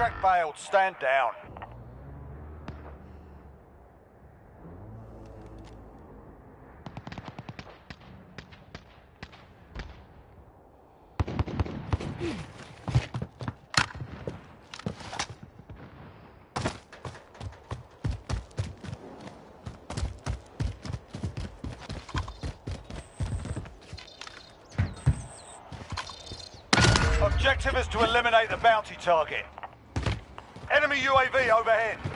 Contract failed. Stand down. Objective is to eliminate the bounty target. Enemy UAV overhead.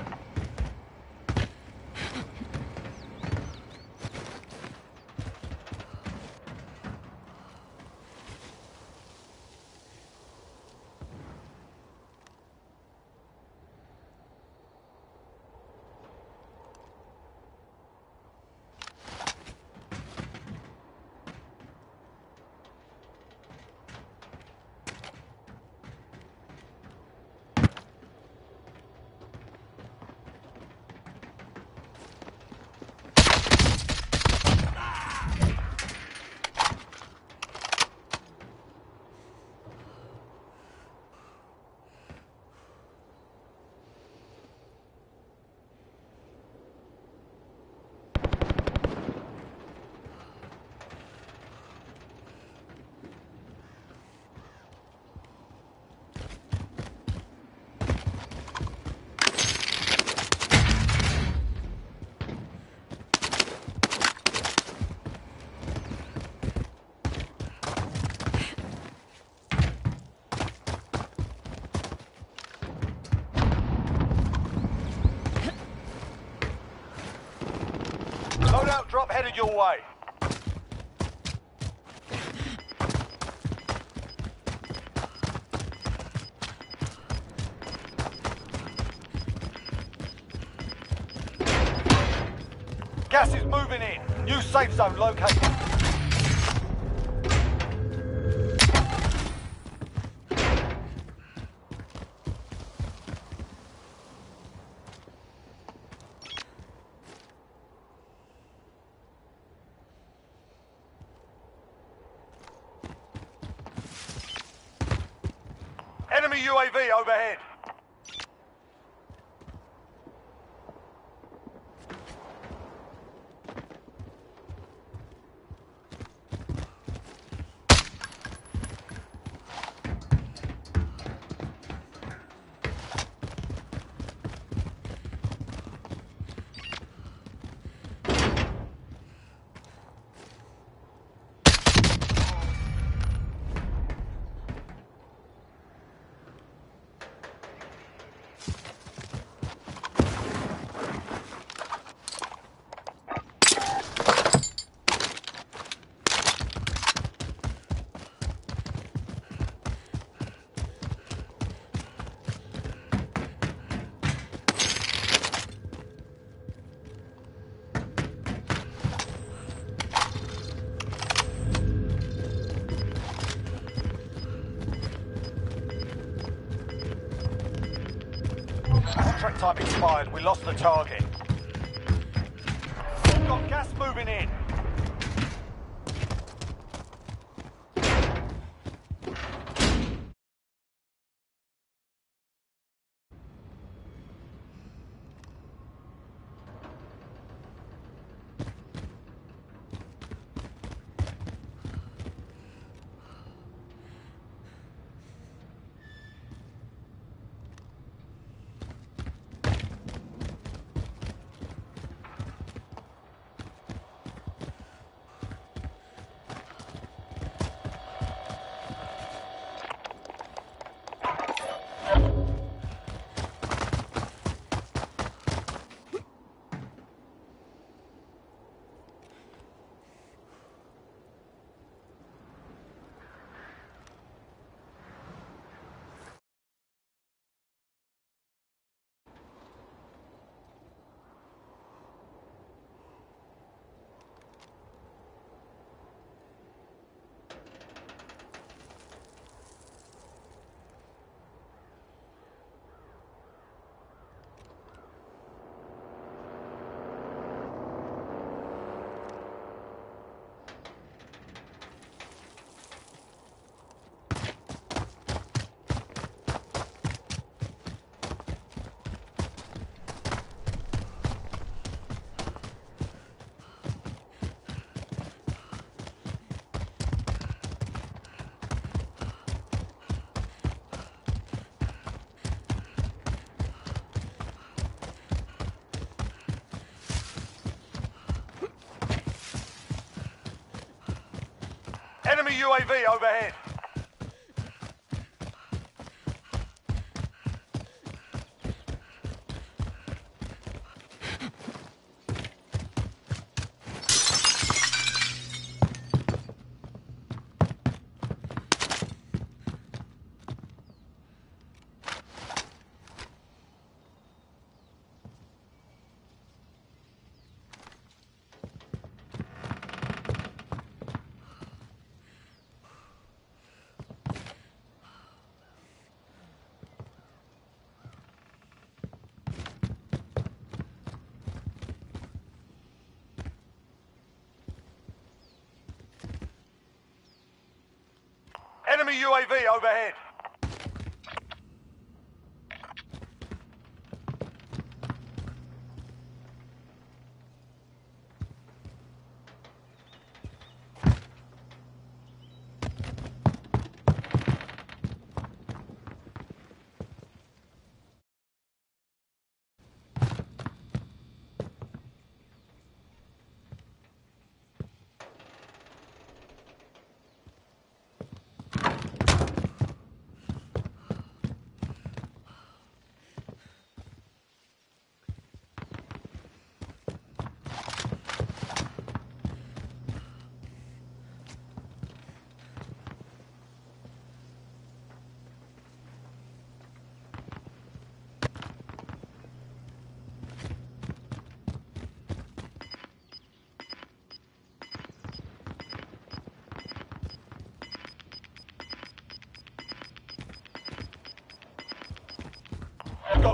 Loadout drop headed your way. Gas is moving in. New safe zone located. Enemy UAV overhead. Expired. We lost the target. We've got gas moving in. Enemy UAV overhead. Overhead. Got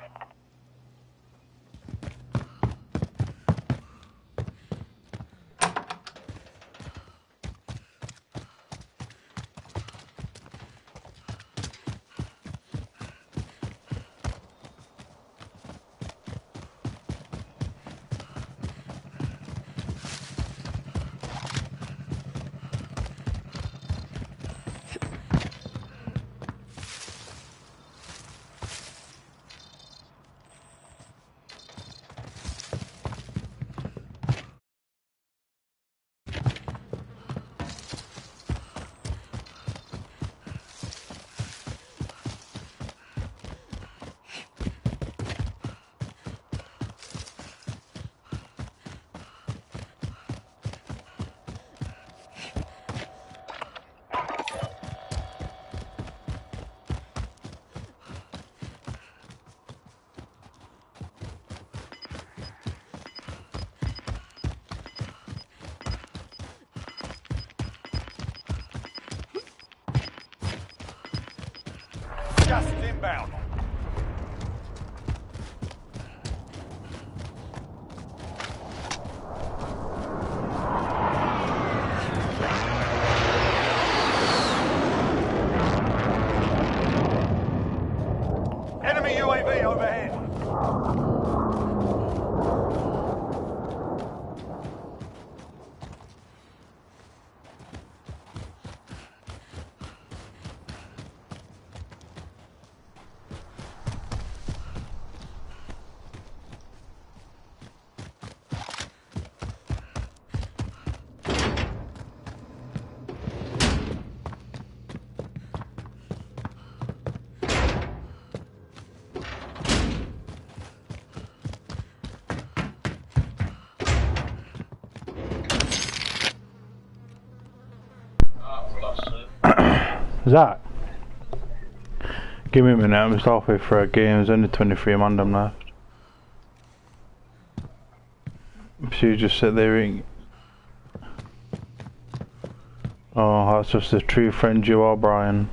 Zach, give me a minute. I'm just halfway a game. There's only 23 random left. So you just sit there eating. Oh, that's just the true friend you are, Brian.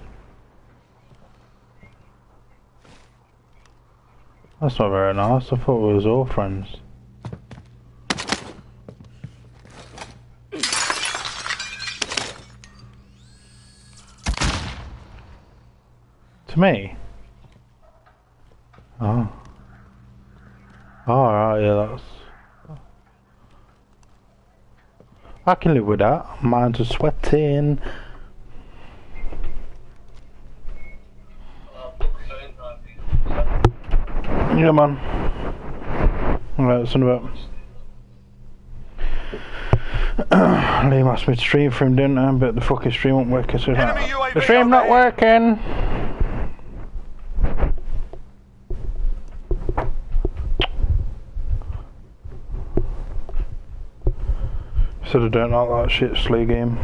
That's not very nice. I thought we was all friends. Me? Oh. Alright, yeah, that's... I can live with that. Mine's just sweating. Yeah, man. Alright, son of a... Liam asked me to stream for him, didn't I? But the fucking stream won't work. So like, the stream not working. Said I don't that shit slee game.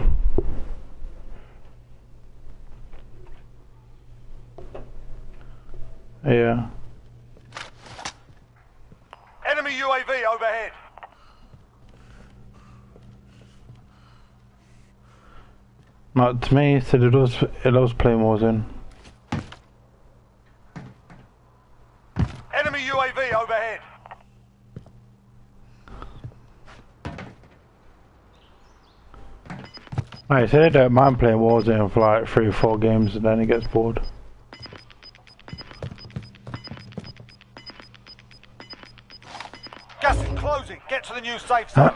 Yeah. Enemy UAV overhead. Not to me, said it does it loves playing Warzone. Enemy UAV overhead. I said I don't mind playing Warzone for like three or four games and then he gets bored. Gas is closing. Get to the new safe zone.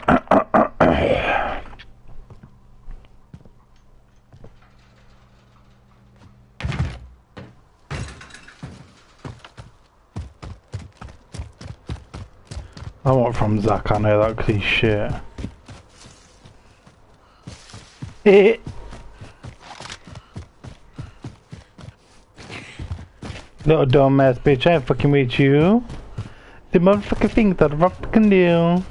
I want from Zach, I know that 'cause he's shit. Little dumbass bitch, I ain't fucking with you. The motherfucking thing that I fucking do.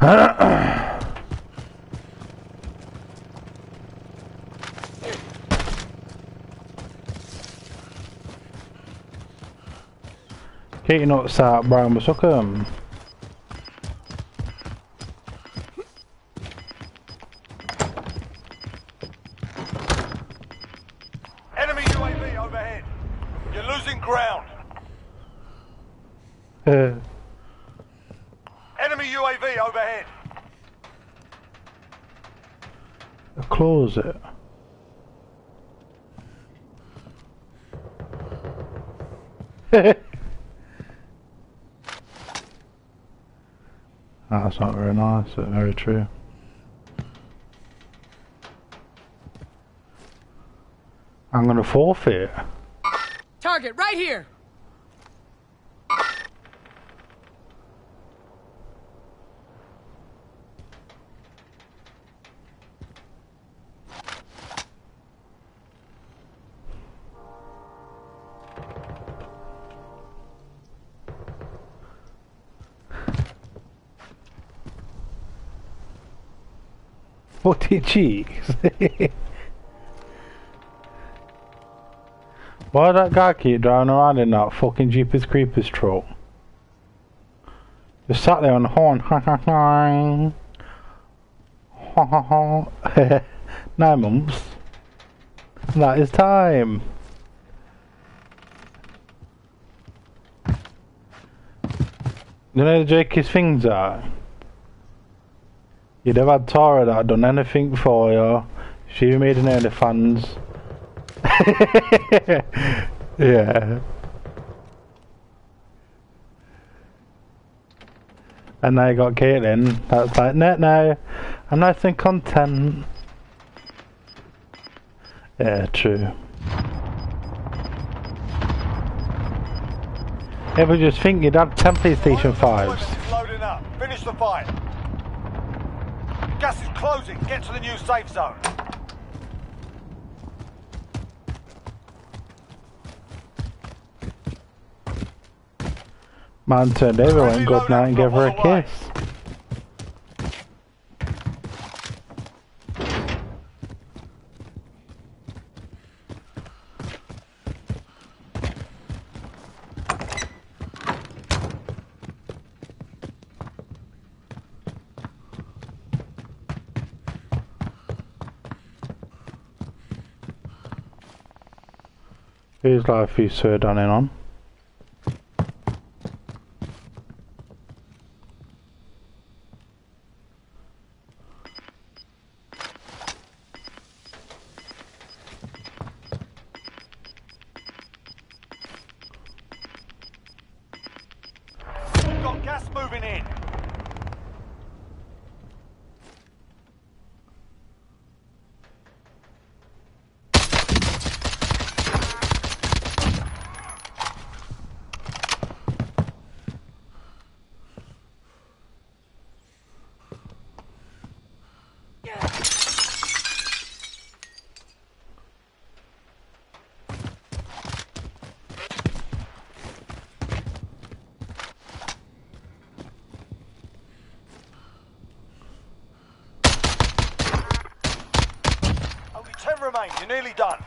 Get your nuts out, Brian, but suck 'em. Enemy UAV overhead. You're losing ground. Uh, Enemy UAV overhead. close it. That's nice, very true. I'm gonna forfeit. Target right here. Forty cheeks. Why that guy keep driving around in that fucking Jeepers Creepers truck? Just sat there on the horn. Ha ha ha. Ha ha ha. Nine months. That is time. You know the Jakey's things are? You'd have had Tora that had done anything for you. She made an OnlyFans. yeah. And now you got Caitlin. That's like, no, no. I'm nice and content. Yeah, true. Ever just think you'd have 10 PlayStation 5s? Loading up. Finish the fight. Gas is closing. Get to the new safe zone. Man turned over and good night and gave her a kiss. Whose life you sir done in on? We've got gas moving in. You're nearly done.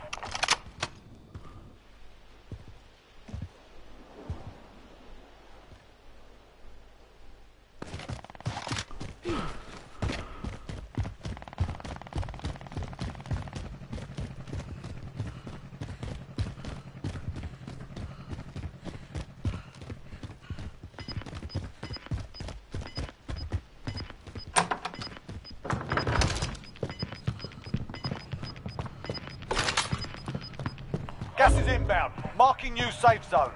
Gas is Marking new safe zone.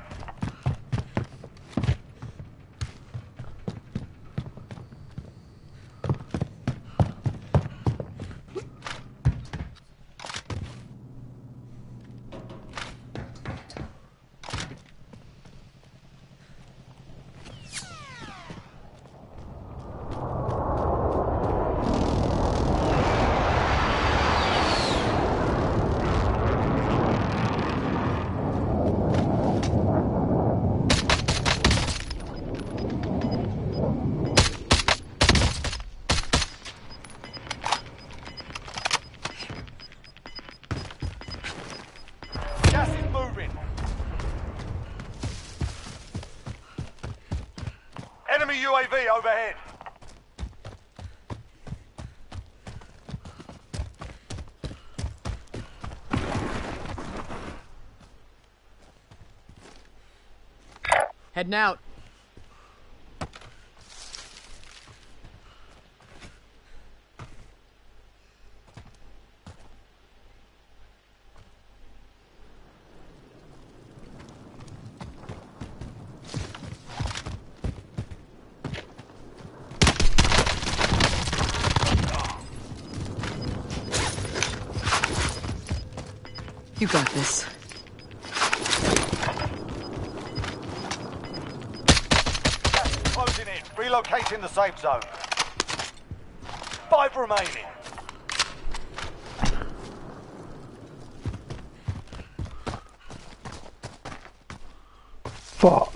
Gas is moving. Enemy UAV overhead. Heading out. You got this. Closing in. Relocating the safe zone. Five remaining. Fuck.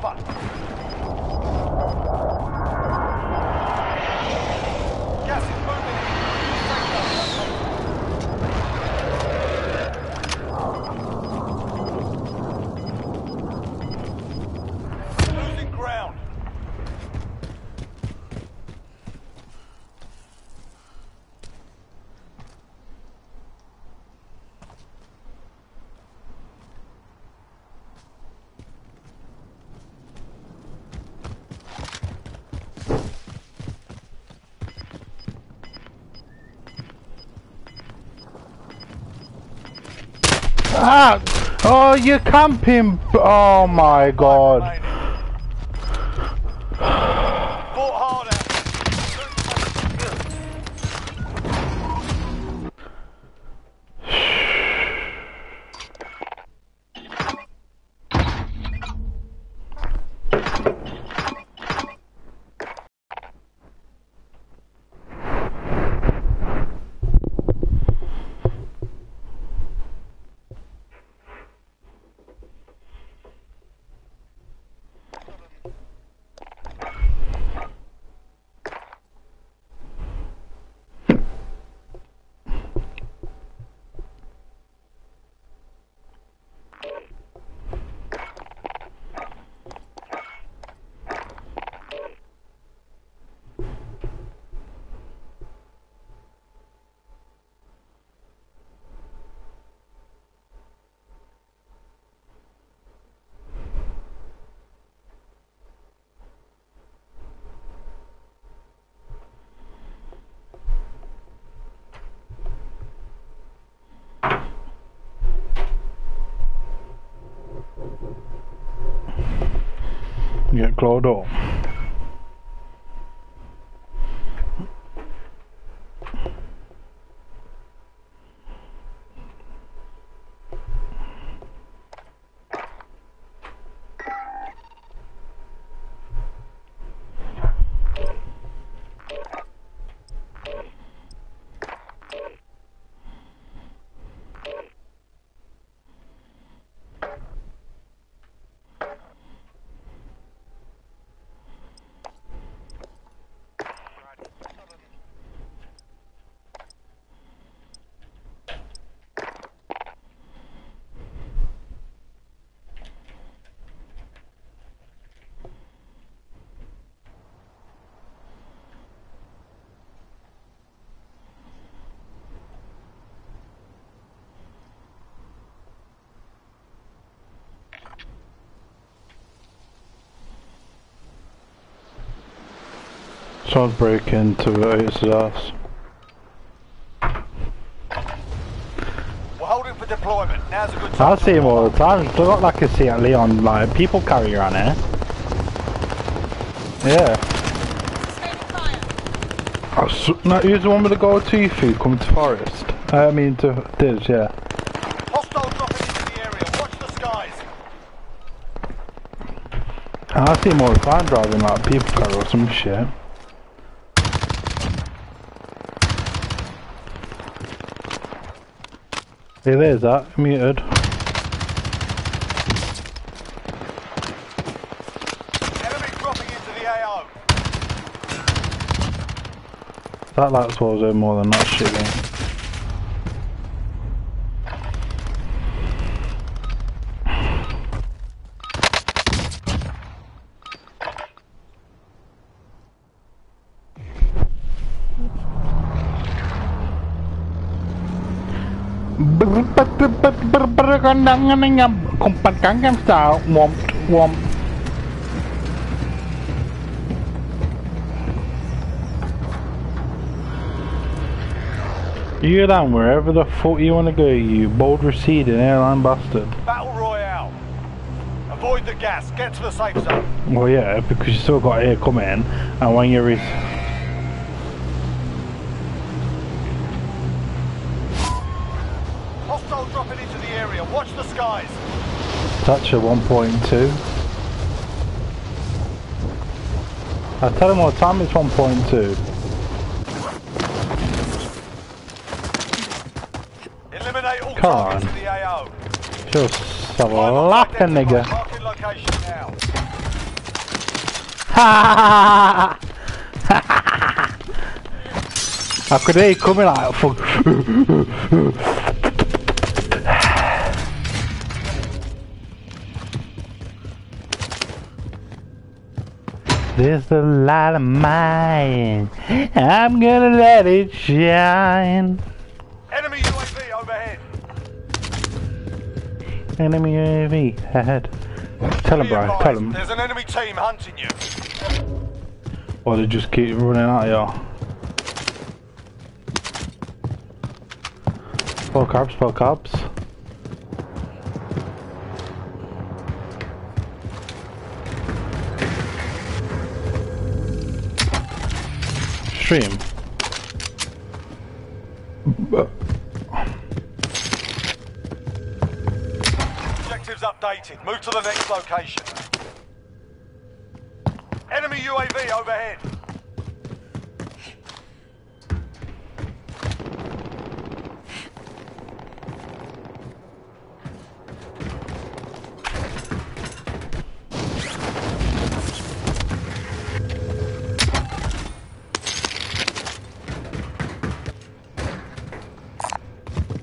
罢了 Oh, you're camping. Oh my god. Get Someone's breaking into Otis's house. We're holding for deployment. Now's a good time. I see him all the time. They look like I see at Leon, like, people carry around here. Yeah. Oh, so, no, he's the one with the gold teeth who come to Forest. Uh, I mean, to Diz, yeah. Hostile dropping into the area. Watch the skies. I see him all the time driving, like, people carry or some shit. Hey, there's that. Muted. Enemy dropping into the AO. That likes Warzone more than that shit game. Kompan Gangnam Style, womp, womp. You down wherever the fuck you want to go, you bold receding airline bastard. Battle Royale. Avoid the gas. Get to the safe zone. Well, yeah, because you still got air coming in, and when you're touch at 1.2. I tell him all the time it's 1.2. Eliminate all Come targets on. in the AO. Just a identified. nigga. Location. I could hear you coming like fuck. There's the light of mine. I'm gonna let it shine. Enemy UAV overhead. Enemy UAV ahead. Tell him, advised, Tell him. There's an enemy team hunting you. Or they just keep running at you. Spell carbs, spell carbs. Stream. Objectives updated. Move to the next location. Enemy UAV overhead.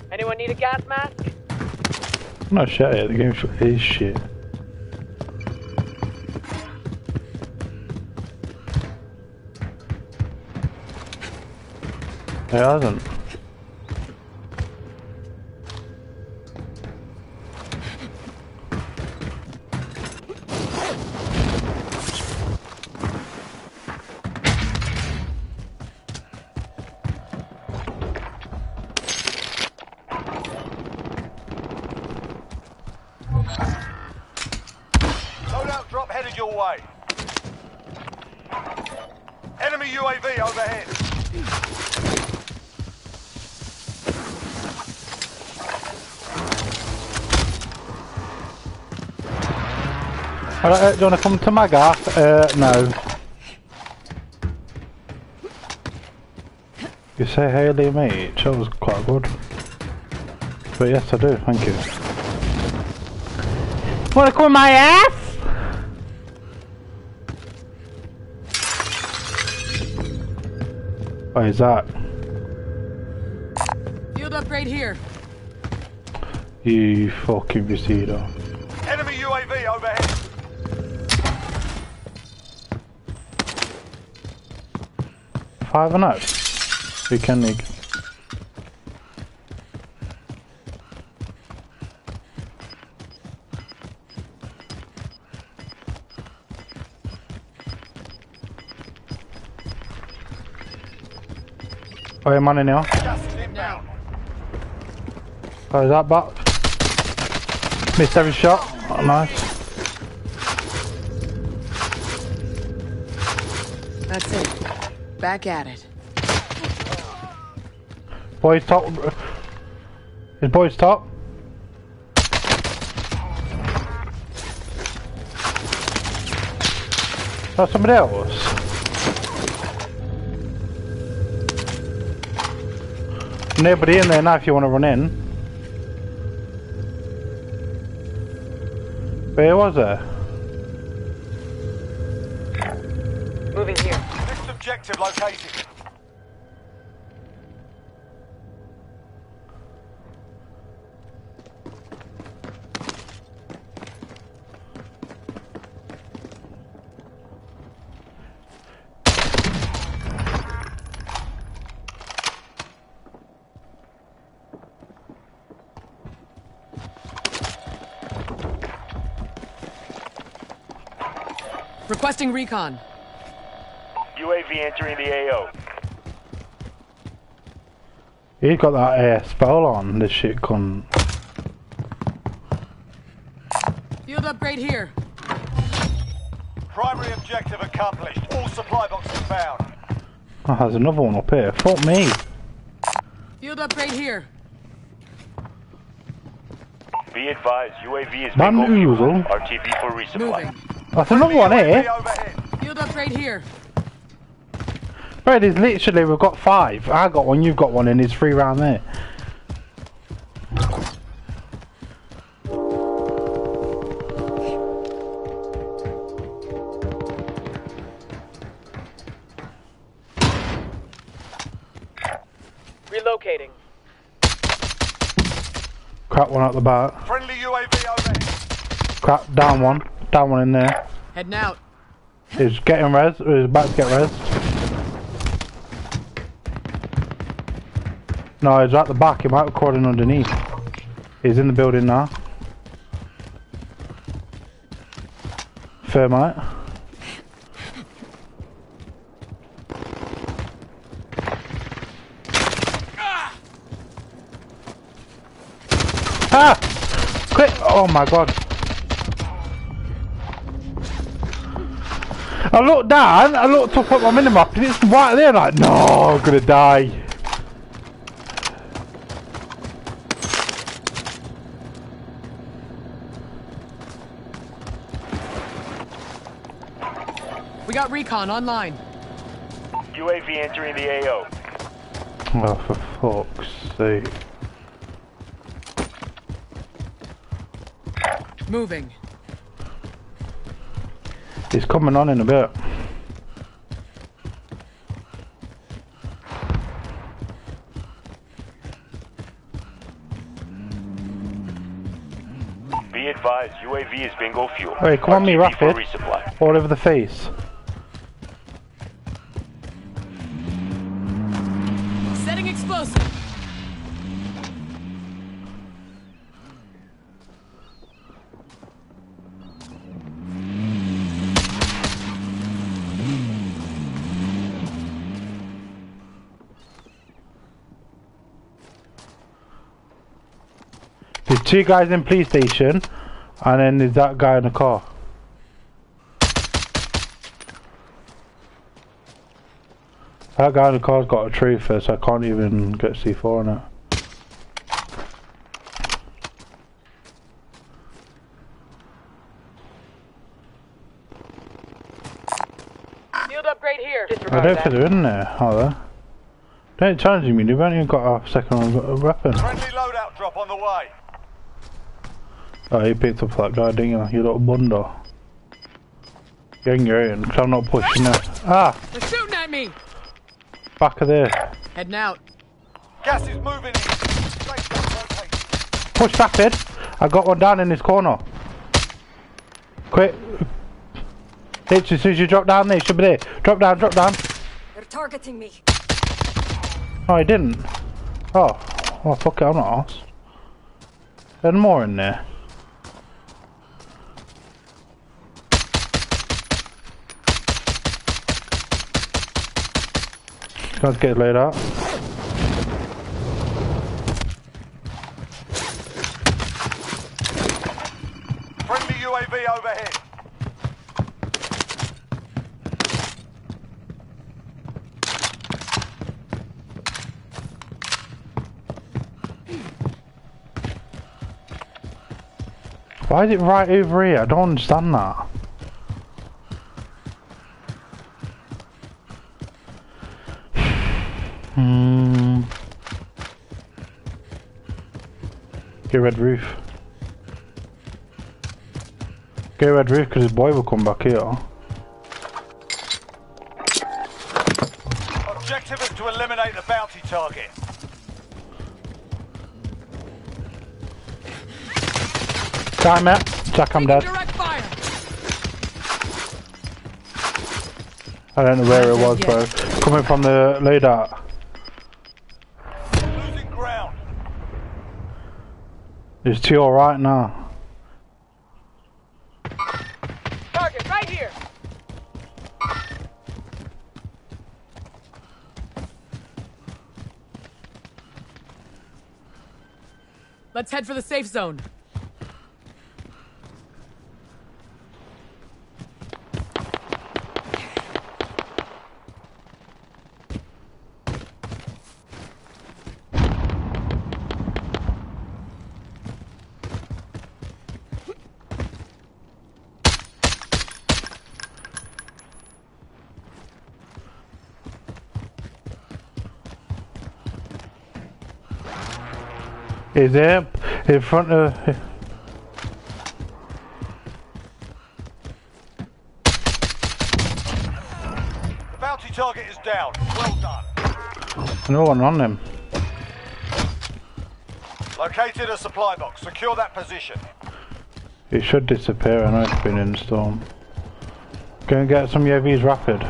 Anyone need a gas mask? No shit yet, the game is shit. It hasn't. Do you want to come to my gaff? Uh, no. You say Haley, mate? That was quite good. But yes, I do, thank you. Wanna come my ass? What is that? Field upgrade here. You fucking receiver. Enemy UAV overhead. Five and oh. Weekend league. Oh, yeah, man in here. Gas is inbound. Oh, is that back? Missed every shot. Oh, nice. That's it. Back at it. Boys top. Is boys top? That's somebody else. Nobody in there now if you want to run in. Where was there? Requesting recon. UAV entering the AO. He's got that air spell on, this shit cunt. Field upgrade here. Primary objective accomplished. All supply boxes found. Oh, there's another one up here. Fuck me. Field upgrade here. Be advised, UAV is Man bingo fuel. RTB for resupply. Moving. That's another one eh? here. overhead. Field upgrade here. Bro, there's literally, we've got five. I got one, you've got one, and there's three round there. Relocating. Crap one at the back. Friendly UAV overhead. Crap, down one. Down one in there. Heading out. He's getting res. He's about to get res. No, he's at the back. He might be crawling underneath. He's in the building now. Thermite. Ah! Quick! Oh my god. I looked down, I looked up at my minimap and it's right there like, no, I'm gonna die. We got recon online. UAV entering the AO. Oh, for fuck's sake. Moving. He's coming on in a bit. Be advised, UAV is bingo fuel. Hey, come on me, Rapid. All over the face. Two guys in police station, and then there's that guy in the car. That guy in the car's got a tree first, I can't even get C4 on it. Field upgrade here. I Disregard don't that. think they're in there, are they? Don't challenge me, they've only got a second weapon. Friendly loadout drop on the way. Oh, you picked up that guy, didn't you? You little bundle. Getting your in, because I'm not pushing it. Ah! They're shooting at me. Back of there. Heading out. Gas is moving in. Safe zone located. Push! I got one down in this corner. Quick! Literally, as soon as you drop down there, it should be there. Drop down, drop down. They're targeting me. Oh, he didn't. Oh. Oh, fuck it, I'm not asked. There's more in there. Let's get laid out. Friendly UAV overhead. Why is it right over here? I don't understand that. Get red roof. Get red roof because his boy will come back here. Objective is to eliminate the bounty target. Time it. Jack, I'm dead. I don't know where it was, bro. Coming from the loadout. Losing ground. There's two alright now. Target right here. Let's head for the safe zone. Is there, in front of? The bounty target is down. Well done. No one on them. Located a supply box. Secure that position. It should disappear. I know it's been in storm. Go and get some UAVs rapid.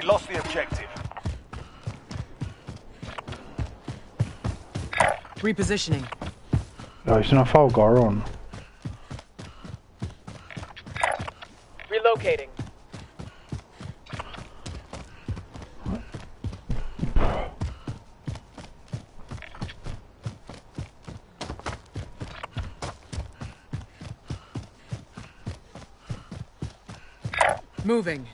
We lost the objective. Repositioning. Oh, it's not fall guy on. Relocating. Moving.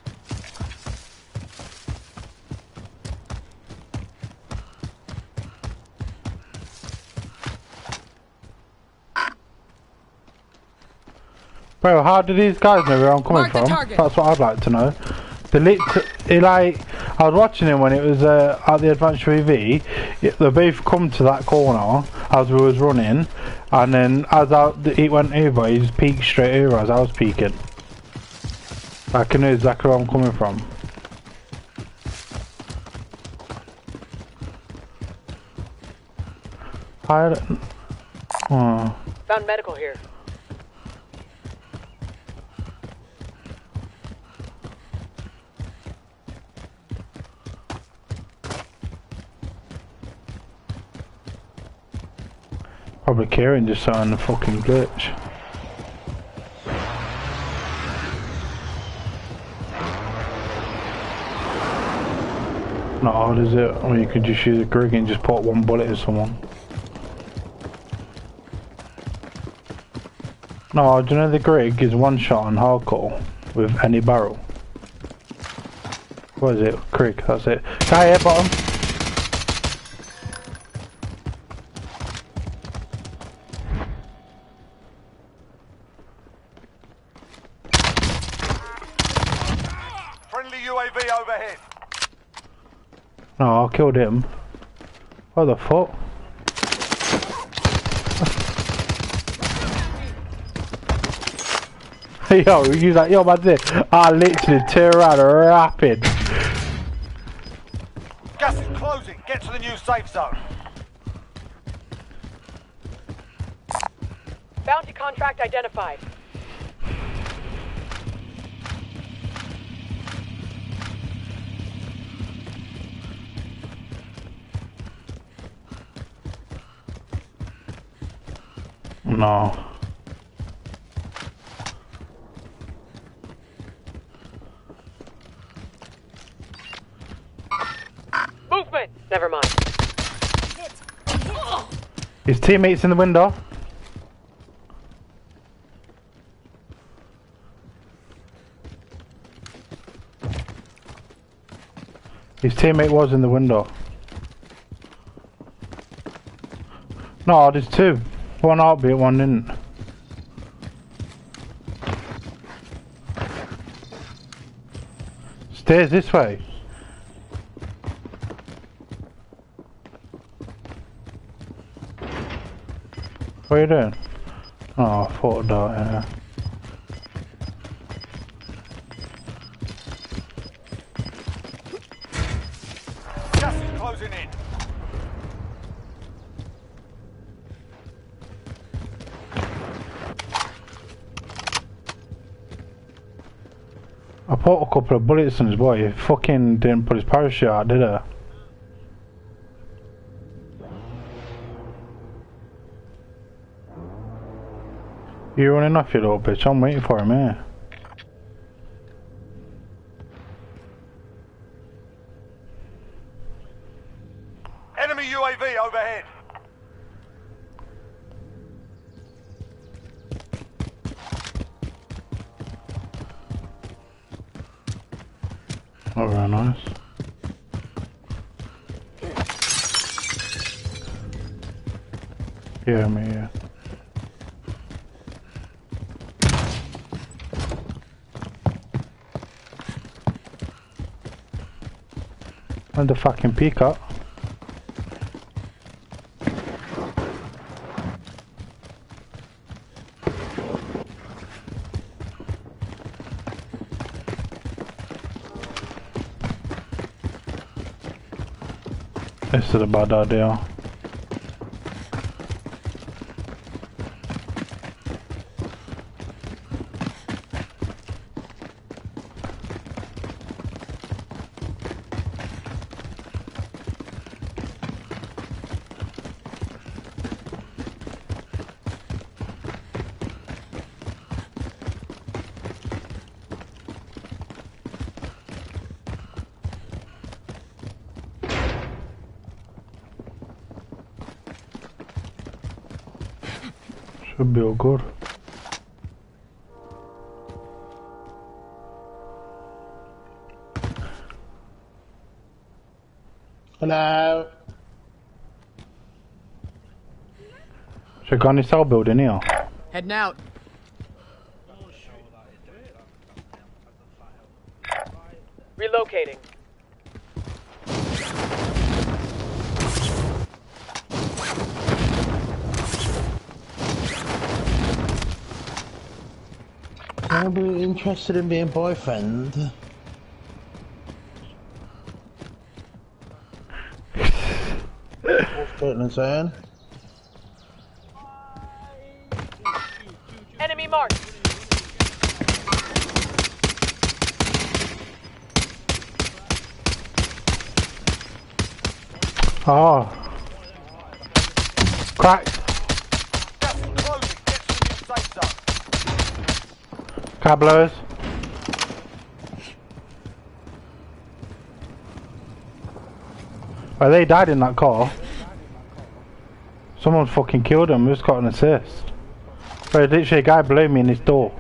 Bro, how do these guys know where I'm coming Mark from? That's what I'd like to know. The lit, it like, I was watching him when it was uh, at the Adventure EV. It, they both come to that corner as we was running, and then as I, it went over, he just peeked straight over as I was peeking. I can know exactly where I'm coming from. I don't, oh, Found medical here. Probably Kieran just on the fucking glitch. not hard, is it? Or you could just use a Grig and just pop one bullet in someone. No, do you know the Grig is one shot on hardcore with any barrel? What is it? Grig, that's it. Guy here, bottom. Friendly UAV overhead. No, I killed him. What the fuck? yo, you like, yo, man, this. I literally turn around rapid. Gas is closing. Get to the new safe zone. Bounty contract identified. No. Movement! Never mind. His teammates in the window. His teammate was in the window. No, there's two. One heartbeat, one didn't. Stairs this way. What are you doing? Oh, I thought that, yeah. Couple of bullets in his boy. He fucking didn't put his parachute out, did he? You're running off, you little bitch. I'm waiting for him here. Enemy UAV overhead. Not very nice. Yeah, me, yeah. The fucking peacock. This is a bad idea. Should be all good. Hello. Should go on this cell building here. Heading out. Relocating. Anybody interested in being boyfriend? What's Caitlin saying? Enemy marked. Oh. Ah. Cracked. Gas is closing. Get to the new safe Cab blowers. Oh, they died in that car. Someone fucking killed him. Who's got an assist? There's literally a guy below me in his door.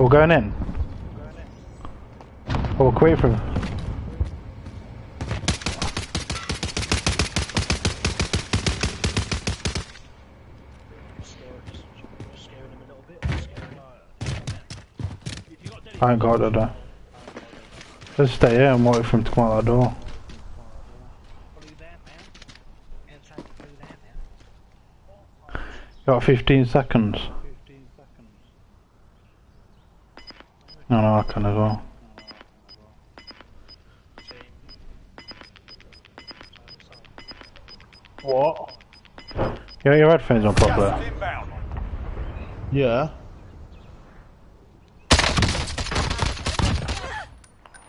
We're going in. We're quick from. I ain't got it though. Let's stay here and wait for him to come out that door. Got 15 seconds. No, no, I can as well. What? You got your headphones on properly. Gas is inbound. Yeah.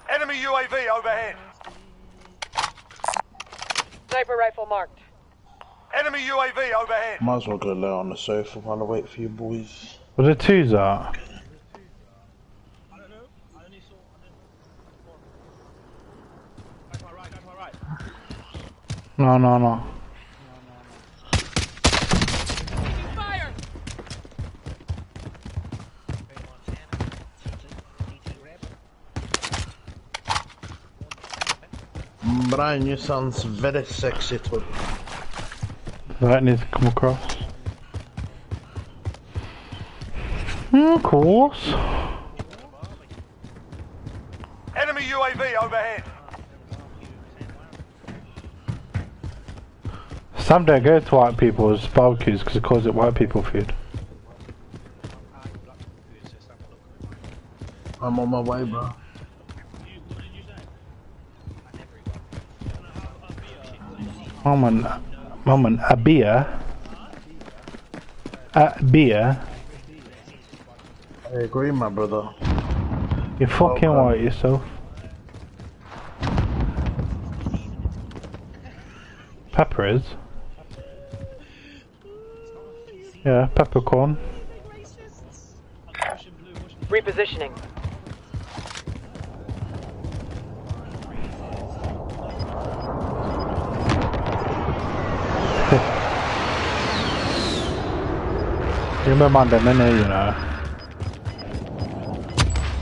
Enemy UAV overhead. Sniper rifle marked. Enemy UAV overhead. Might as well go lay on the sofa while I wait for you boys. Was it two that? No, no, no. Fire! Brian, you sounds very sexy to That needs to come across. Hmm, Of course. Enemy UAV overhead. Sam don't go to white people's barbecues because it calls it white people food. I'm on my way, bro. Mum and, mum and a beer. A beer. I agree, my brother. You're fucking man. white yourself. Pepper is. Yeah, peppercorn. Repositioning. You remember them in here, you know.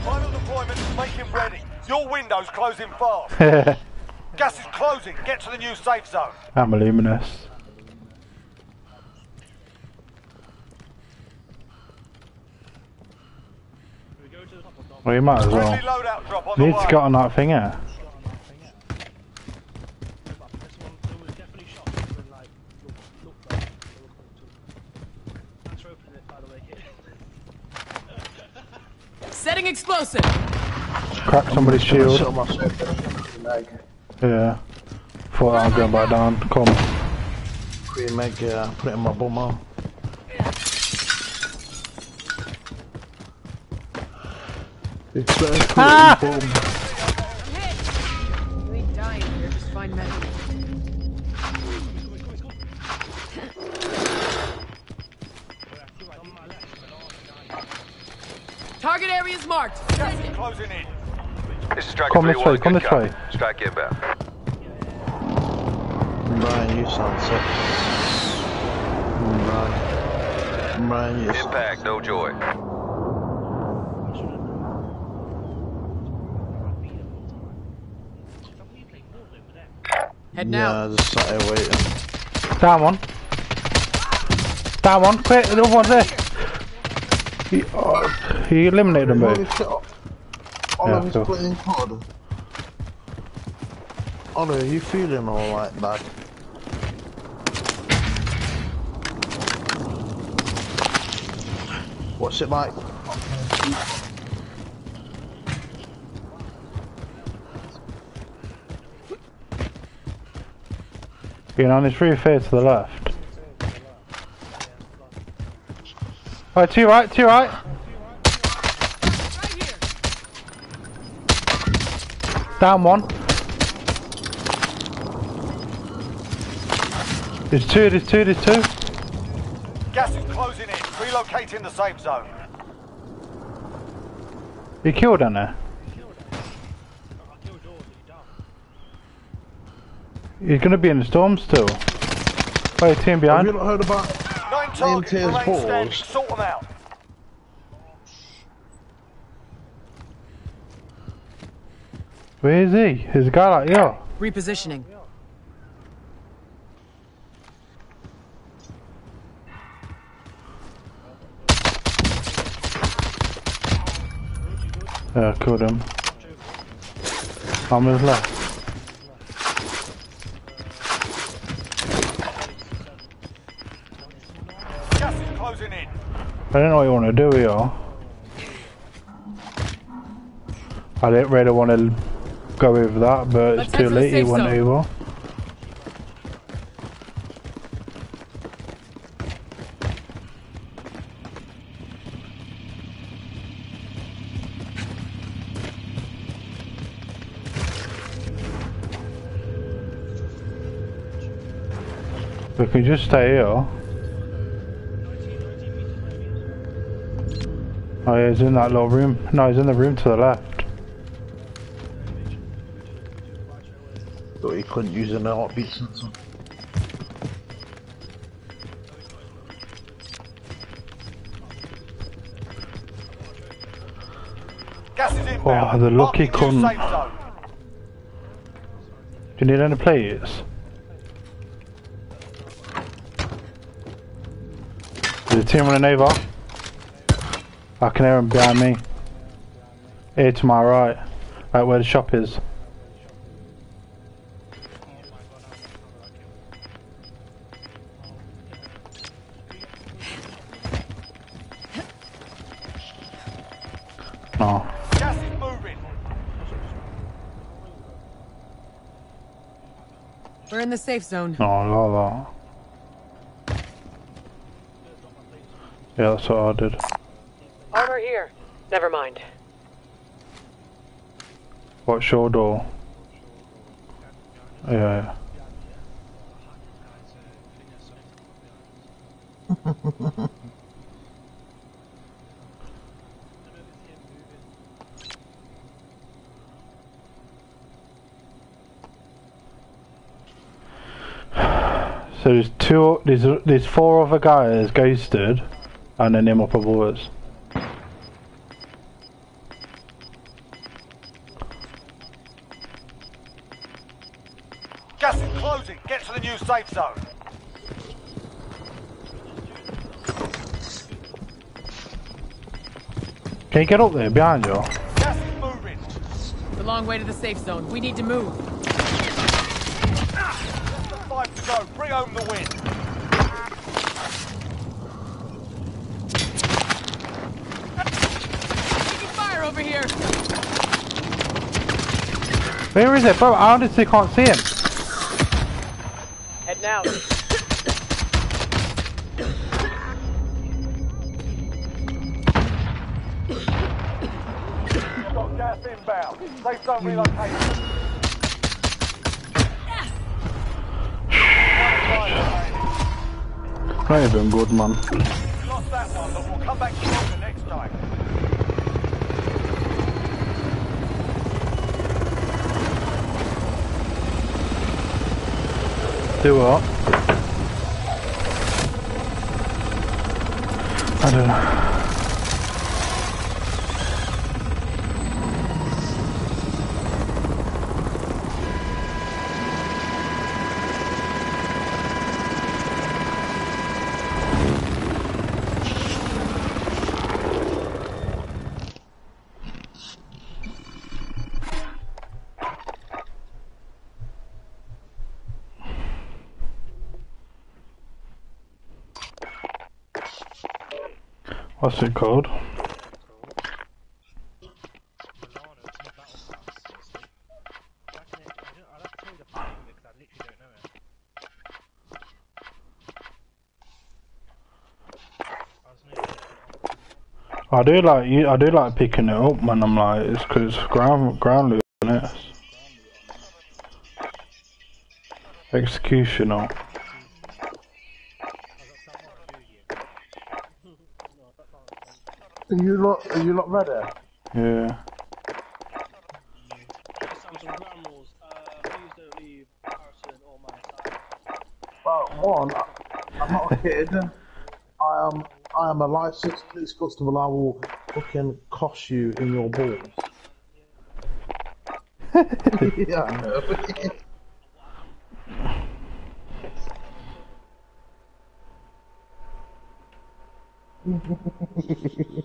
Final deployment is making ready. Your window's closing fast. Gas is closing. Get to the new safe zone. I'm luminous. Well, you might as well. Friendly loadout drop on the Need to get on that thing here. Setting explosive! Crack somebody's shield. Sit on my sofa. Meg. Yeah. Thought I'm going back down. Come. Free Meg, yeah. Put it in my bum hole. It's Ah! it bum. You ain't dying here, just find medic. Target area is marked. Gas closing in. This is Striker Come this way, come good this way. Strike inbound. Brian, you sound sexy. Brian. Brian, you sound Impact, no joy. Head now. Yeah, just sat here waiting. Down one. Down one. Quick, the other one's there. Uh, you, oh, you eliminated both. All Yeah, of his cool. playing hard. Ollie, are you feeling alright, lad? What's it like? You know, and it's really fair to the left. To your right, two right. Right. Down one. There's two, there's two, there's two. Gas is closing in. Relocating the safe zone. You killed on there. He's gonna be in the storm still. Wait, team Have behind. you not heard about Nine targets MTS remain balls. standing. Sort them out. Where is he? There's a guy like yo. Repositioning. Yeah, I killed him. I'm his left. I don't know what you want to do here. I didn't really want to go over that, but it's too late. you went over. We can just stay here. Oh yeah, he's in that little room. No, he's in the room to the left. Thought he couldn't use an heartbeat sensor. Gas is inbound. Oh, the lucky Marking new cunt. safe zone. Do you need any plates? There's a team running over. I can hear him behind me. Here to my right. Right where the shop is. No. Gas is moving. We're in the safe zone. Oh, no, like that. Yeah, that's what I did. Armor here. Never mind. What's your door? Yeah, yeah. So there's two, there's there's four other guys ghosted, and then him up above us. Can you get up there behind you? Gas is moving. It's long way to the safe zone. We need to move. Five to go. Bring home the win. Taking fire over here. Where is it, bro? I honestly can't see him. Head now. Safe zone relocation. Not even good, man. We lost that one, but we'll come back stronger next time. Do what? I don't know. What's it called? I do like you. I do like picking it up when I'm like it's because ground ground loot, isn't it? Executioner. Are you lot, are you lot ready? Yeah. Samsung ground rules. Uh, please don't leave Harrison or on. I'm not a kid. I am. I am a licensed police constable. I will fucking cost you in your balls. yeah, I know.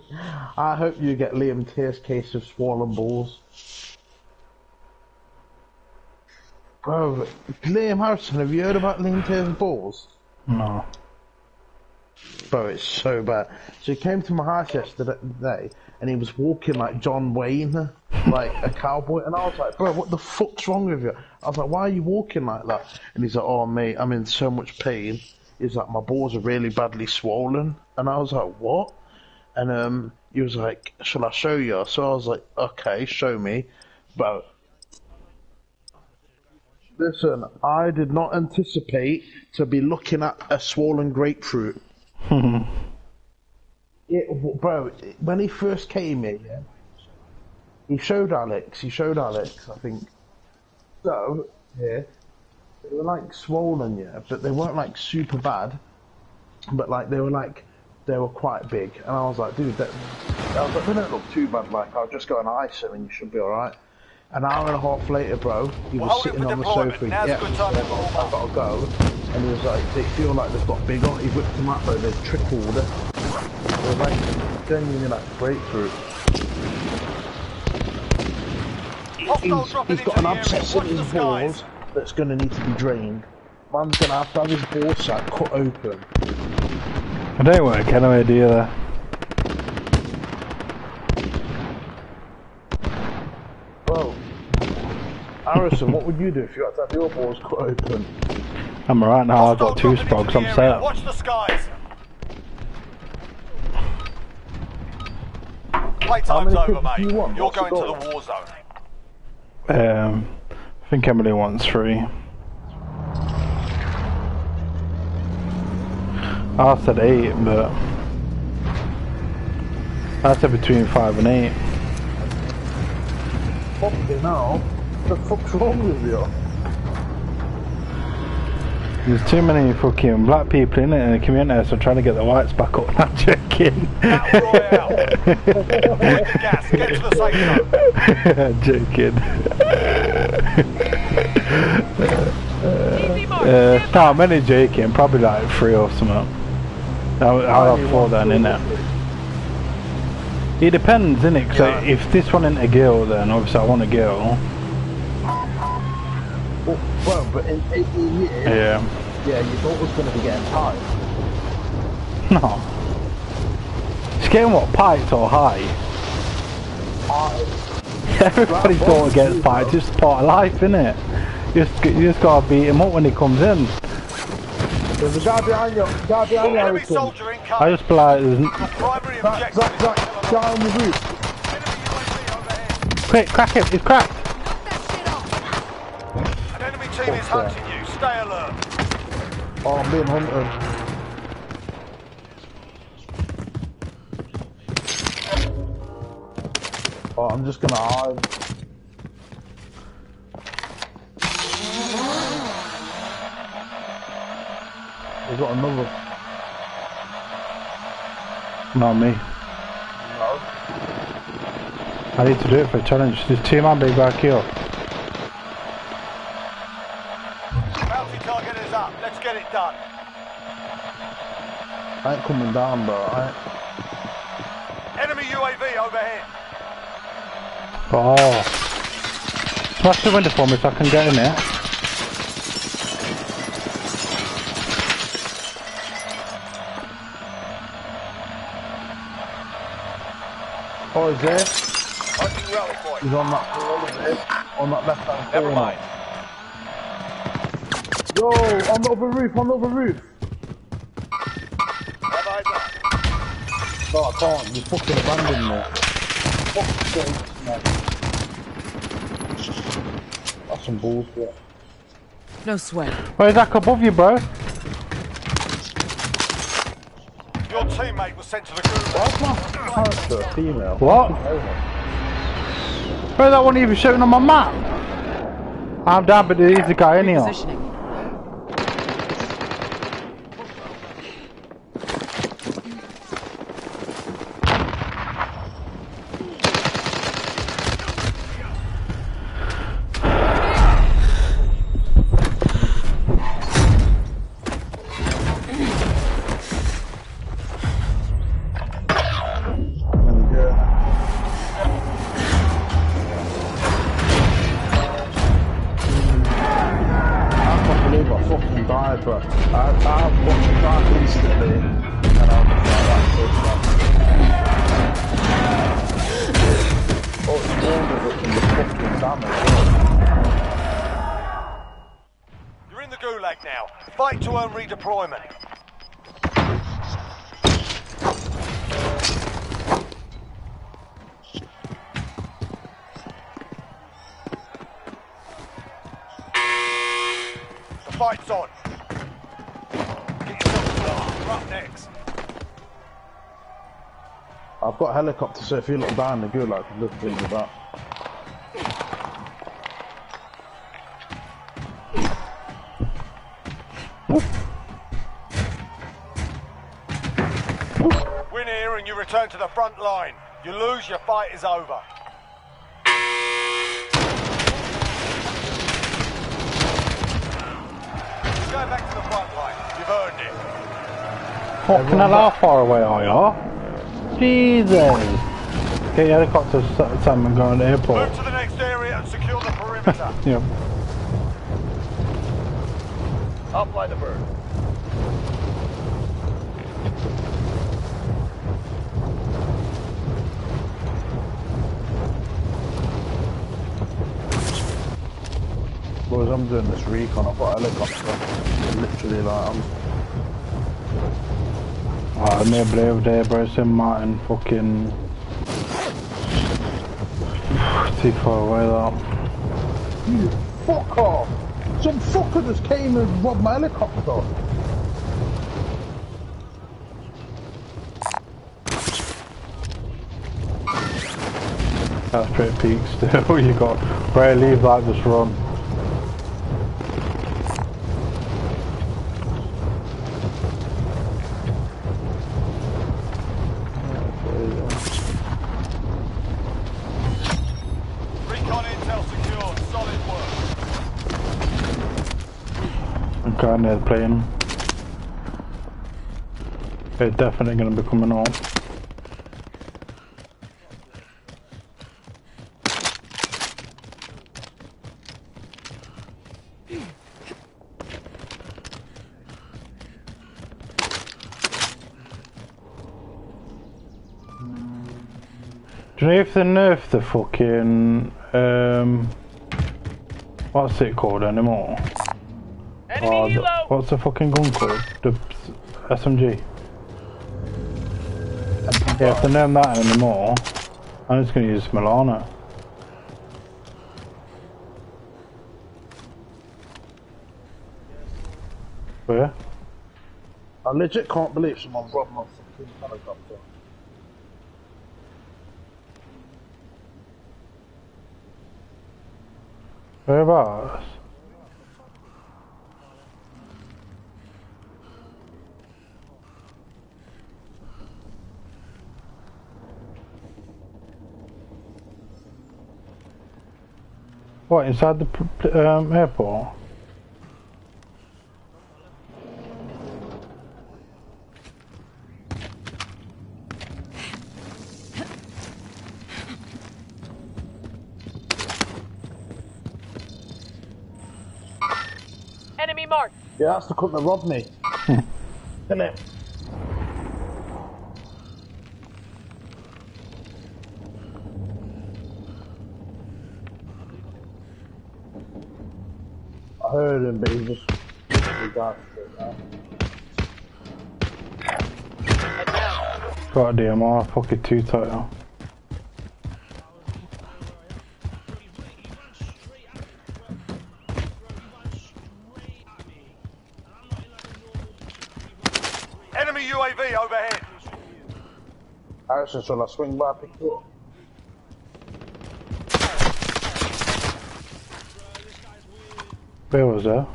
I hope you get Liam Tear's case of swollen balls. Bro, Liam Harrison, have you heard about Liam Tear's balls? No. Bro, it's so bad. So he came to my house yesterday and he was walking like John Wayne, like a cowboy, and I was like, bro, what the fuck's wrong with you? I was like, why are you walking like that? And he's like, oh mate, I'm in so much pain. He's like, my balls are really badly swollen, and I was like, what? And um, he was like, shall I show you? So I was like, okay, show me, But Listen, I did not anticipate to be looking at a swollen grapefruit. It, bro, when he first came here, yeah, he showed Alex. He showed Alex, I think. So, yeah, they were like swollen, yeah, but they weren't like super bad. But like they were like they were quite big, and I was like, dude, that, I was like, they don't look too bad. Like I'll just go and ice them, and you should be all right. An hour and a half later, bro, he was Well, sitting on the sofa. Now's yeah, good time yeah, I've got to go. And he was like, they feel like they've got bigger. He whipped them up, though. They've trickled. They're like genuinely like. Hostile He's, he's got an abscess in his balls that's going to need to be drained. Man's going to have to have his ball sack cut open. I don't work anyway, do you there? Bro, Harrison, what would you do if you had to have your balls cut open? I'm alright now, I've got two dropping sprogs, I'm the area. set. Watch the skies. Playtime's many over, mate. you want? You're What's going to the war zone. Um, I think Emily wants three. I said eight, but I said between five and eight. Fucking hell. What the fuck's wrong with you? There's too many fucking black people in it in the community, so I'm trying to get the whites back up. I'm joking. Battle Royale. Avoid the gas. Get to the safe zone. joking. Easy mark. Uh, no. I'm only joking. Probably like three or something. I'll, I'll have four then, innit? It depends, innit? Cause Yeah. if this one ain't a girl, then obviously I want a girl. Well, well, but in 18 years, Yeah. yeah, your daughter's going to be getting tired. No. It's getting what, piked or high? Everybody's Right, daughter gets know. it's just part of life, innit? You just, you just gotta beat him up when he comes in. There's a guy behind you. Guy behind you, Enemy Harrison. soldier I just be like, there's n- Primary Zach, objective Zach, is Zach, guy on the roof. Enemy UAV overhead. quick, crack him, he's cracked! Knock that shit off. An enemy team is Fuck hunting you. Stay alert. Oh, I'm being hunted. Oh, I'm just gonna hide. We got another. Not me. No. I need to do it for a challenge. There's two man big back here. Bounty target is up. Let's get it done. I ain't coming down, bro. I ain't... Enemy UAV overhead. Oh. Smash the window for me so I can get in there. Is there? Hunting rally point. He's on that wall, is it? On that left hand Never corner. mind. Yo, on the other roof, on the other roof. Have eyes up. No, I can't. You fucking abandoned me. Fuck's sake. That's some bullshit. No sweat. Where's that above you, bro? Your teammate was sent to the group. Why's my character female? What? Bro, that wasn't even showing on my map. I'm down, but he's the guy anyhow. Repositioning. You're in the gulag now. Fight to earn redeployment. The fight's on. Get yourself started. We're up next. I've got a helicopter, so if you look down the gulag, I can look things about. To the front line. You lose, your fight is over. Go back to the front line. You've earned it. Fucking hell, how far away are you? Jesus! Get your helicopter, Sam, and go to the airport. Move to the next area and secure the perimeter. Yeah. I'll fly the bird. Boys, I'm doing this recon, I've got a helicopter. Literally, like, I'm... Ah, ne blev det bro, St. Martin fucking... Too far away though. You fuck off! Some fucker just came and robbed my helicopter. That's straight peak still, you got... Ray, leave that, just run. Going near plane. They're definitely gonna be coming on. Do you know if they nerfed the fucking um what's it called anymore? Oh, the- what's the fucking gun called? The SMG. Yeah, if they name that anymore, I'm just gonna use Milano. Where? I legit can't believe someone robbed my fucking helicopter. Whereabouts? What, inside the p- p- um, airport? Enemy marked. Yeah, that's the cunt that robbed me. Isn't it? Heard him, but he just... he got straight out. Head. Got a DMR, fucking too tight now. Enemy UAV overhead. Harrison, shall I swing by pick you up? Where was that?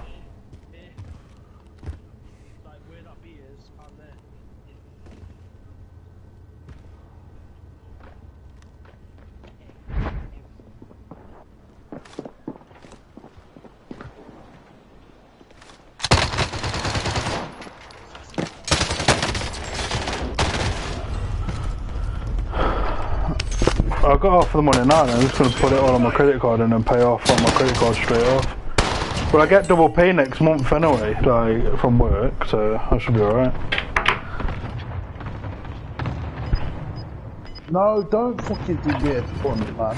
I got off for the money now and I'm just going to put it all on my credit card and then pay off on my credit card straight off. Well, I get double pay next month anyway, like from work, so I should be alright. No, don't fucking do weird fun, man.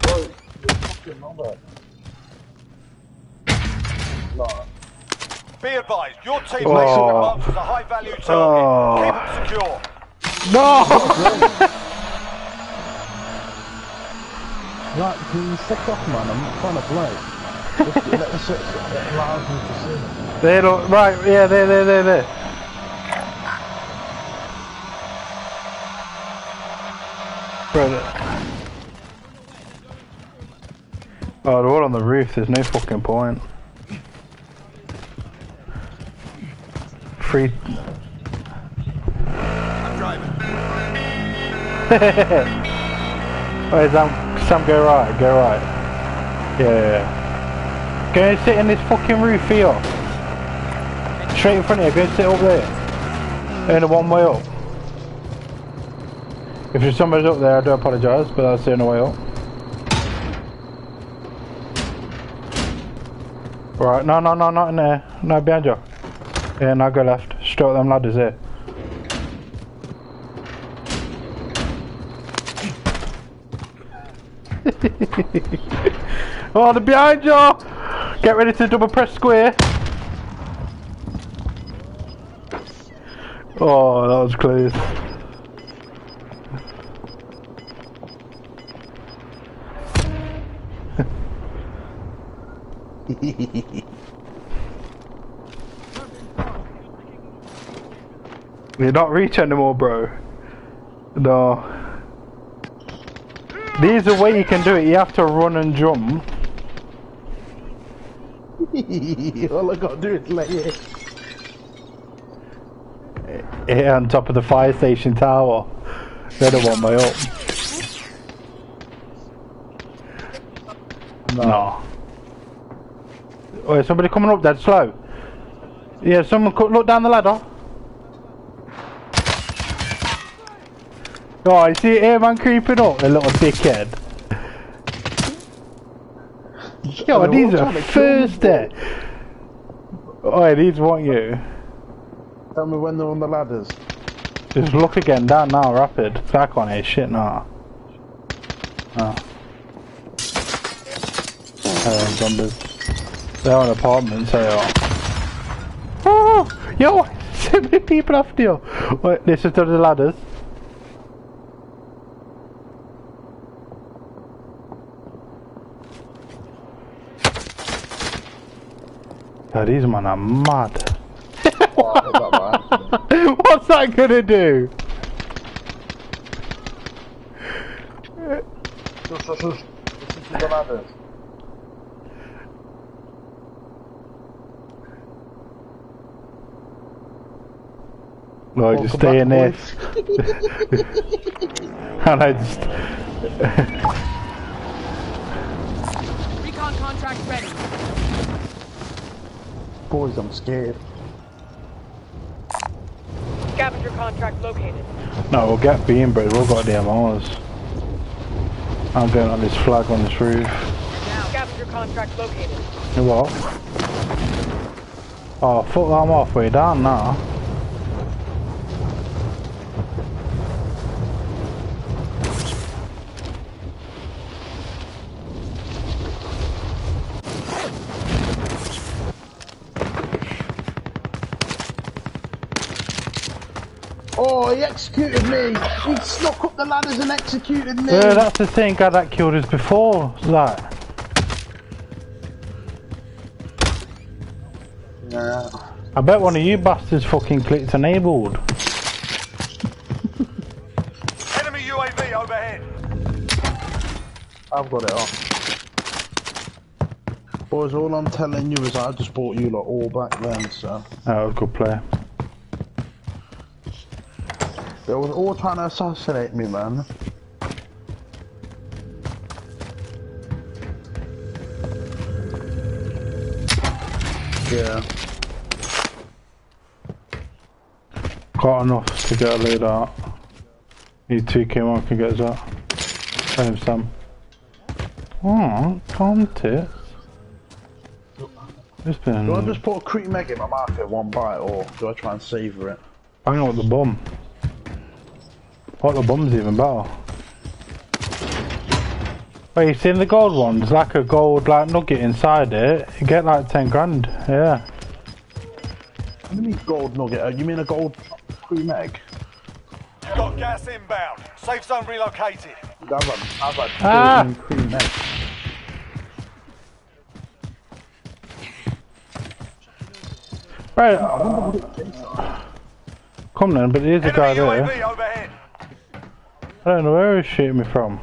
Bro, you're fucking not No. Be advised, your team Oh. makes the marks as a high-value target. Oh. Keep them secure. No! Right, can you stick off, man? I'm not trying to play. Just let the shit that allows me to see. don't. Right, yeah, there, there, there, there. Brother. Oh, they're all on the roof. There's no fucking point. Free. Wait, Sam, Sam, go right, go right. Yeah. Go and sit in this fucking roof here. Straight in front of you, go and sit up there. In the one way up. If there's somebody up there, I do apologise, but that's the only way up. Right, no, no, no, not in there. No, behind you. Yeah, now go left. Straight up them ladders there. Oh, they're behind you! Get ready to double press square. Oh, that was close. You're not reach anymore, bro. No. There's a way you can do it. You have to run and jump. All I gotta do is lay it. Hit on top of the fire station tower. They're the one way up. No. Oh, is somebody coming up dead slow? Yeah, someone look down the ladder. Oh, I see Airman creeping up, the little dickhead. Yo, They're these are kill. Oh, these want you. Tell me when they're on the ladders. Just look again, down now, rapid. Back on it, shit now. Oh. Oh, zombies. They're on apartments, they are. Oh! Yo! So many people after you! Wait, this is to the ladders. Oh, these men are mad. I hit that by accident. What's that gonna do? Just, just, just, just to the ladders. No, just stay in there. back, and I just. Recon contract ready. Boys, I'm scared. Scavenger contract located. No, we'll get beam, bro. We've got damn ours. I'm going on this flag on this roof. Scavenger contract located. You what? Oh, fuck, I'm halfway down now. Oh, he executed me! He snuck up the ladders and executed me! Yeah, that's the same guy that killed us before, that. Yeah. I bet one of you bastards fucking clicked enabled. Enemy UAV overhead. I've got it on. Boys, all I'm telling you is I just bought you lot all back then, so. That was a good play. They was all trying to assassinate me, man. Yeah. Got enough to get a load out. Came on can get us out. Same Sam. Oh, can't it? It's been Do I just put a Creme Egg in my market one bite, or do I try and savour it? hang out with the bum. What the bum's even better. Wait, you seen the gold one? There's like a gold like nugget inside it. You get like ten grand. Yeah. What do you mean gold nugget? Uh, You mean a gold Creme Egg? You've got gas inbound. Safe zone relocated. I've had, I've had Ah! 13 Creme Egg. Right. Come then, but there's a guy there. UAV overhead. I don't know where he's shooting me from.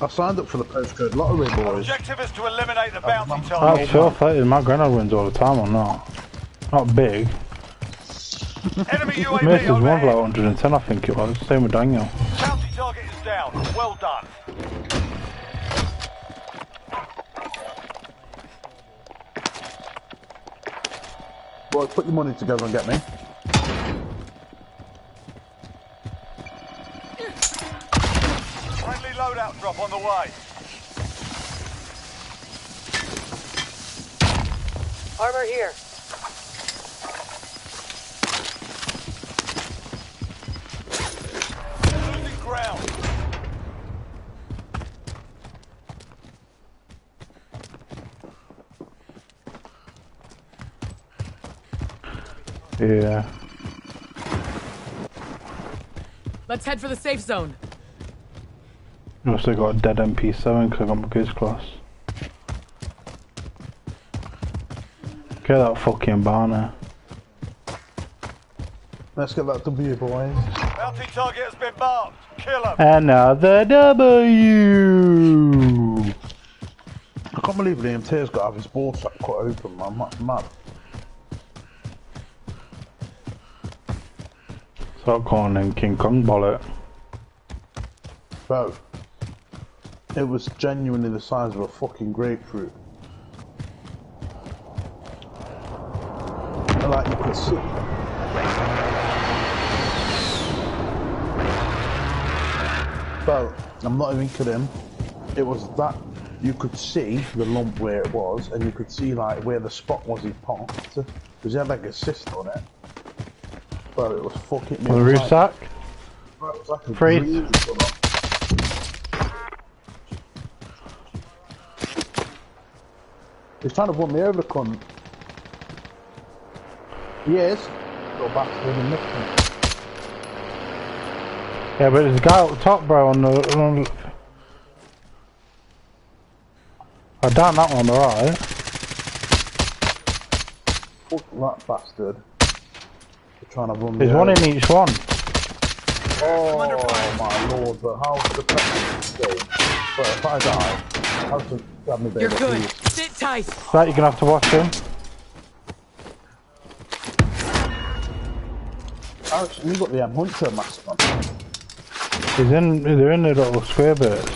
I signed up for the postcode lottery, boys. Objective is to eliminate the bounty That's target. tough, that is. My granddad wins all the time or not. Not big. Enemy UAV Mace is one for like 110 I think it was. Same with Daniel. Well done. Boys, put your money together and get me. Friendly loadout drop on the way. Armor here. Losing ground. Yeah. Let's head for the safe zone. You also got a dead MP7 because I got my goose class. Get that fucking banner. Let's get that W, boys. Bounty target has been marked. Kill him. Another W! I can't believe Liam Tear's got to have his ball sack cut open, man. That's mad. Calling him King Kong Bullet. Bro, it was genuinely the size of a fucking grapefruit. And, Like you could see. Bro, I'm not even kidding. It was that you could see the lump where it was, and you could see like where the spot was he popped, because he had like a cyst on it. Bro, it was fucking. it On the roof sack? Bro, it was like Freeze. He's trying to run me over, cunt. He is. Go back to him and nick him. Yeah, but there's a guy up top, bro, on the... On the... I down that one on the right. Fuck that bastard. They're trying to run me There's one over. in each one. Oh my lord, but how's the pressure game? But if I die, how's the grab me baby? You're good. please? Sit tight. That you're gonna have to watch him. Alex, you got the M Hunter mask on. He's in, they're in the little square bits.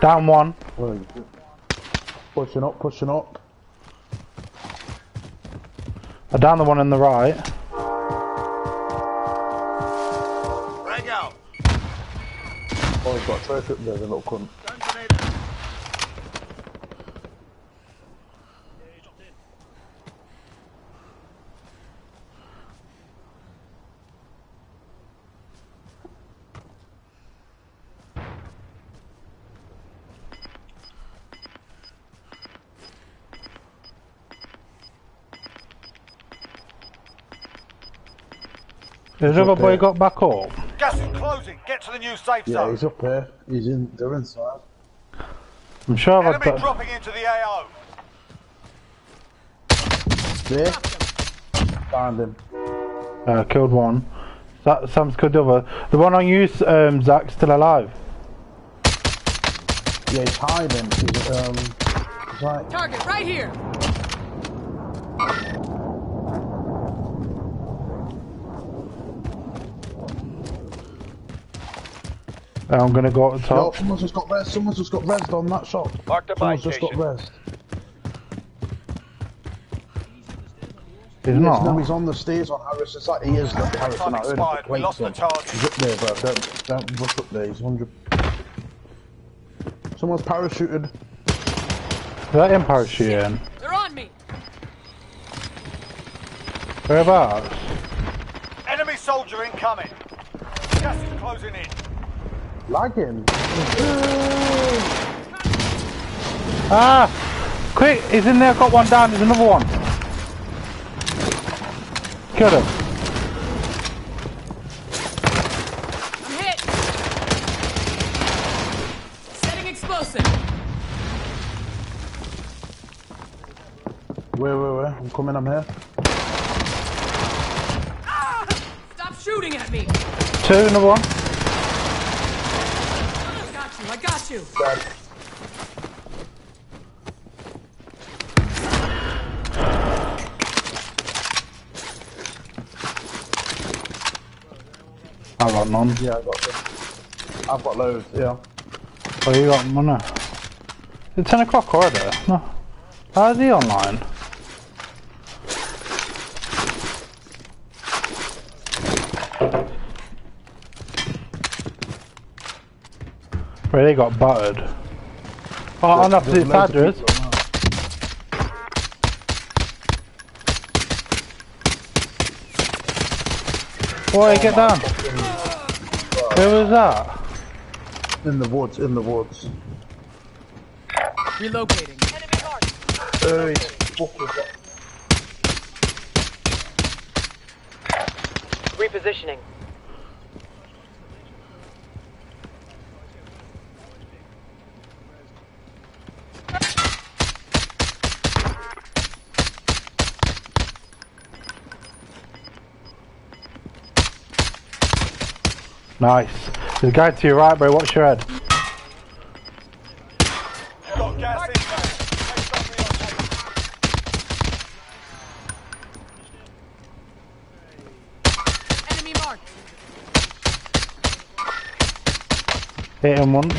Down one. Where are you? Pushing up, pushing up. I down the one on the right. Rag out. Oh, he's got a trophy up there, the little cunt. There's another boy got back up. Gas is closing. Get to the new safe Yeah, zone. he's up here. He's in, they're inside. I'm sure I've Enemy had that. dropping into the AO. There. Found him. Uh, killed one. That Sam's killed the other. The one on you, um, Zach's still alive. Yeah, he's hiding. He's, um, he's like, Target right here. I'm gonna go up the Yo, top. someone's just got res. Someone's just got res on that shop. Mark the buy Someone's just got station. res. He's Yes, no, he's on the stairs on Harris. It's like he is the Harrison. Time I heard expired. We lost the plates on. He's up there, bro. Don't, don't rush up there. He's 100. Someone's parachuted. Is that him parachuting? They're on me. Whereabouts? Enemy soldier incoming. Gas is closing in. Lagging. Ah! Quick! He's in there, got one down, there's another one. Killed him. I'm hit. Setting explosive. Where, where, where? I'm coming. I'm here. Ah! Stop shooting at me. Two, another one. I got you. I got you. I got none. Yeah, I got them. I've got loads. Yeah. Oh, you got money. It's 10 o'clock already? No. How is he online? Really got buttered. Oh, on opposite There's side loads there of is. people around. Get down. Where was that? In the woods. In the woods. Relocating. Enemy marked. Hey, fuck was that? Repositioning. Nice. There's a guy to your right, bro. Watch your head. Got gas inbound. Safe zone relocated. Enemy marked. Hit him once.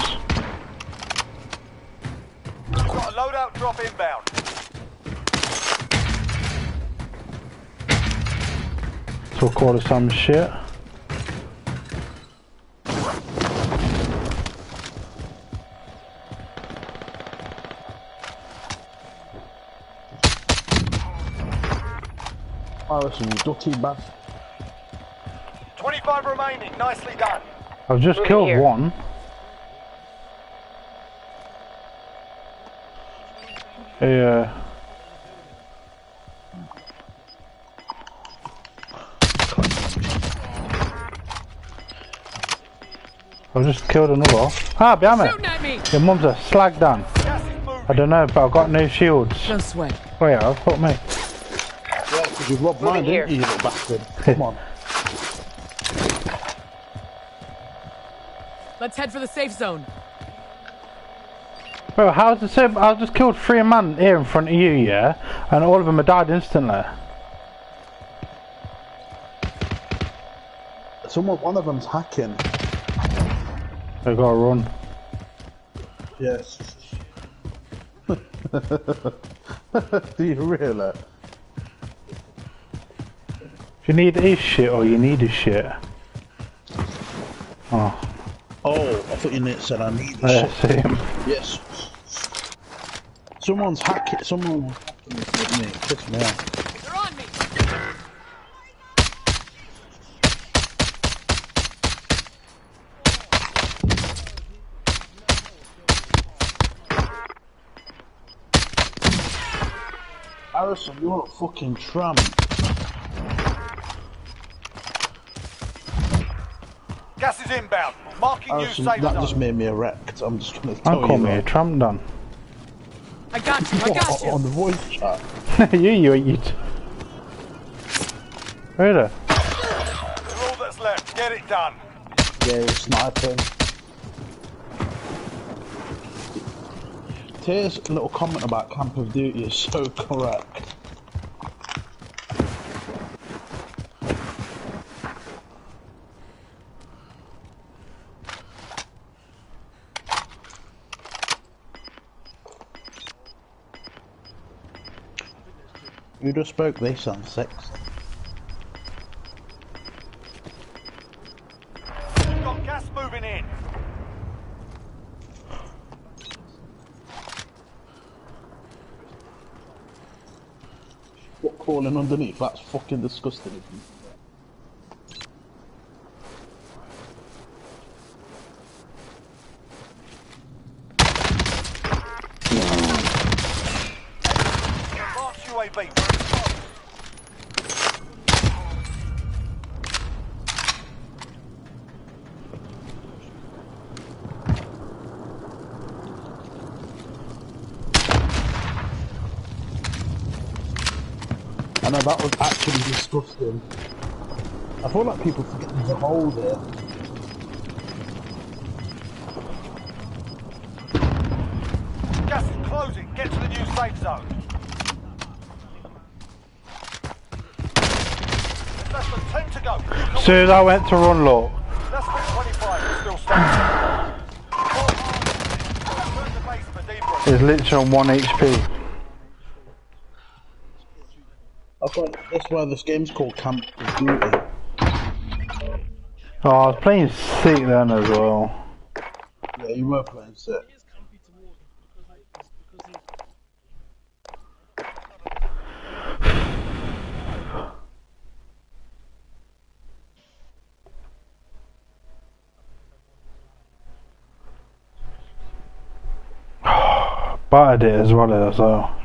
Got a loadout drop inbound. Took all of some shit. Harrison, you dirty bastard. 25 remaining. Nicely done. I've just Moving killed here. one. Yeah. I've just killed another. Ah, behind Shooting me. me. Your mum's a slag down. Gas is moving. I don't know, but I've got no shields. No sweat. Oh yeah, I'll put me. Yeah, because you robbed mine, here. didn't you, you little bastard? Come on. Let's head for the safe zone. Bro, how's the same? I just killed three men here in front of you, yeah? And all of them have died instantly. Someone, one of them's hacking. I gotta run. Yes. Do you really? If you need his shit or you need his shit. Oh, Oh, I thought you said I need this yeah, shit. see him. Yes. Someone's hacking. Someone was hacking this with me. It pissed me off. They're on me. Harrison, you're a fucking tramp. Gas is inbound. Marking oh, you Harrison, safe that zone. just made me erect. I'm just gonna tell Don't call you. me a that. tramp done. I got you. I got you on the voice chat. you, you, you. Where the? That's all that's left. Get it done. Yeah, he's sniping. Tears little comment about Camp of Duty is so correct. Who just spoke this on six? Got gas moving in. What crawling underneath? That's fucking disgusting. Advanced UAV. very close. I know that was actually disgusting. I feel like people forget there's a hole there. Gas is closing. Get to the new safe zone. There's less than 10 to go. As soon as I went to run, look, Less than 25 still standing. Return to base for debrief. it's literally on 1 HP. I why this game's called Camp of Duty. Oh, I was playing sick then as well. Yeah, you were playing sick. Battered it as well as well.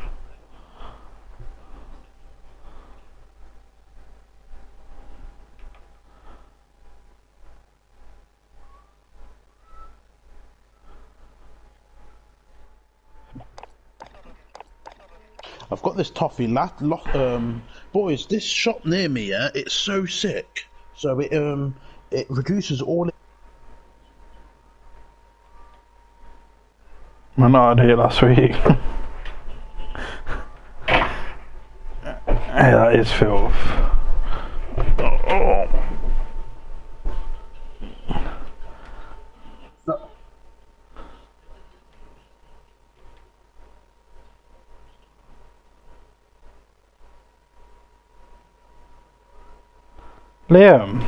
I've this toffee lat. Lo- um, boys, this shop near me, yeah, it's so sick. So it um, it reduces all. Know I it last week. hey, that is filth. Liam,